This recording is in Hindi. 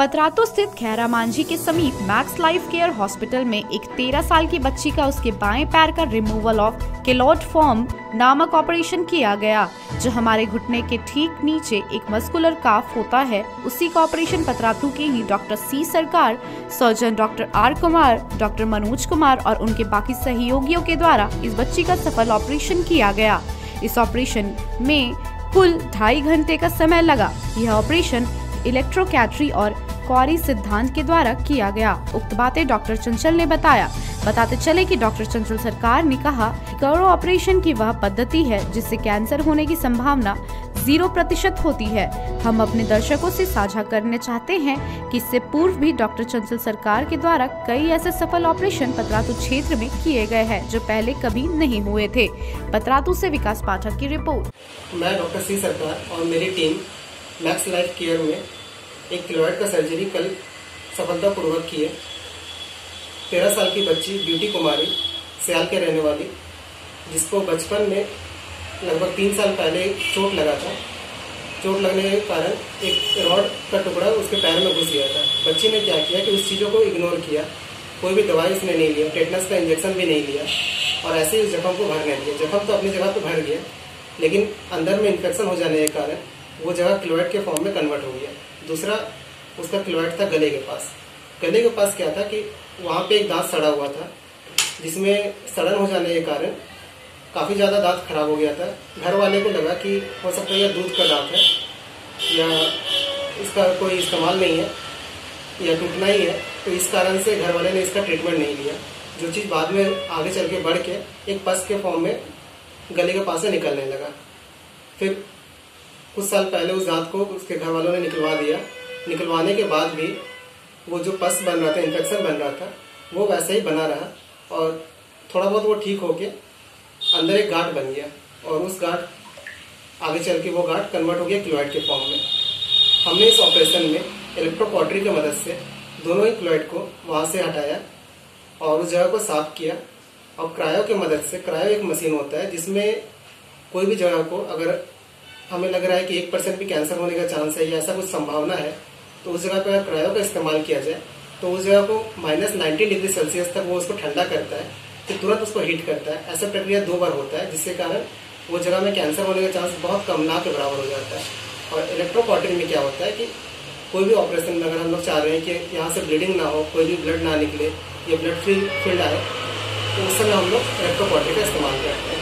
पतरातू स्थित खैरा मांझी के समीप मैक्स लाइफ केयर हॉस्पिटल में एक 13 साल की बच्ची का उसके बाएँ पैर का रिमूवल ऑफ़ केलॉट फॉर्म नामक ऑपरेशन किया गया, जो हमारे घुटने के ठीक नीचे एक मस्कुलर काफ होता है। उसी का ऑपरेशन पतरातू के ही doctor C Sarkar surgeon doctor R Kumar, doctor Manoj Kumar और उनके बाकी सहयोगियों के द्वारा इस बच्ची का सफल ऑपरेशन किया गया। इस ऑपरेशन में कुल ढाई घंटे का समय लगा। यह ऑपरेशन इलेक्ट्रोकैट्री और क्वारी सिद्धांत के द्वारा किया गया। उक्त बातें डॉक्टर चंचल ने बताया। बताते चले कि डॉक्टर चंचल सरकार ने कहा करो ऑपरेशन की वह पद्धति है, जिससे कैंसर होने की संभावना ज़ीरो प्रतिशत होती है। हम अपने दर्शकों से साझा करने चाहते हैं कि इससे पूर्व भी डॉक्टर चंचल सरकार के द्वारा कई ऐसे सफल ऑपरेशन पतरातू क्षेत्र में किए गए हैं, जो पहले कभी नहीं हुए थे। पतरातू से विकास पाठक की रिपोर्ट। मैं डॉक्टर सी सरकार और मेरी टीम मैक्स लाइफ केयर में एक क्लोराइड का सर्जरी कल सफलतापूर्वक किए तेरह साल की बच्ची ब्यूटी कुमारी, सियाल के रहने वाली, जिसको बचपन में लगभग तीन साल पहले चोट लगा था। चोट लगने के कारण एक रॉड का टुकड़ा उसके पैर में घुस गया था। बच्ची ने क्या किया कि उस चीज़ों को इग्नोर किया। कोई भी दवाई उसने नहीं लिया टेटनस का इंजेक्शन भी नहीं लिया। और ऐसे ही उस जख्म को भरने दिया जख्म तो अपनी जगह पर भर गया, लेकिन अंदर में इन्फेक्शन हो जाने के कारण वो जगह क्लोराइड के फॉर्म में कन्वर्ट हो गया। दूसरा, उसका क्लोराइड था गले के पास। गले के पास क्या था कि वहाँ पे एक दांत सड़ा हुआ था, जिसमें सड़न हो जाने के कारण काफ़ी ज़्यादा दांत खराब हो गया था। घर वाले को लगा कि हो सकता है यह दूध का दांत है, या इसका कोई इस्तेमाल नहीं है, या टूटना ही है। तो इस कारण से घर वाले ने इसका ट्रीटमेंट नहीं लिया। जो चीज़ बाद में आगे चल के बढ़ के एक पस के फॉर्म में गले के पास से निकलने लगा। फिर कुछ साल पहले उस दांत को उसके घर वालों ने निकलवा दिया। निकलवाने के बाद भी वो जो पस बन रहा था इन्फेक्शन बन रहा था, वो वैसे ही बना रहा और थोड़ा बहुत वो ठीक होके अंदर एक गांठ बन गया और उस गांठ आगे चल के वो गांठ कन्वर्ट हो गया क्लोराइड के फॉर्म में। हमने इस ऑपरेशन में इलेक्ट्रोपॉटरी की मदद से दोनों ही क्लोराइड को वहाँ से हटाया और उस जगह को साफ़ किया। और क्रायो की मदद से क्रायो एक मशीन होता है जिसमें कोई भी जगह को अगर हमें लग रहा है कि एक परसेंट भी कैंसर होने का चांस है या ऐसा कुछ संभावना है तो उस जगह पर अगर क्रायो का इस्तेमाल किया जाए तो उस जगह को माइनस नाइन्टी डिग्री सेल्सियस तक वो उसको ठंडा करता है फिर तुरंत उसको हीट करता है। ऐसा प्रक्रिया दो बार होता है, जिसके कारण वो जगह में कैंसर होने का चांस बहुत कम ना के बराबर हो जाता है। और इलेक्ट्रोकॉटिन में क्या होता है कि कोई भी ऑपरेशन में अगर हम लोग चाह रहे हैं कि यहाँ से ब्लीडिंग ना हो, कोई भी ब्लड ना निकले, या ब्लड फ्री फ़ील्ड आए तो उस समय हम लोग इलेक्ट्रोकॉटिन का इस्तेमाल करते हैं।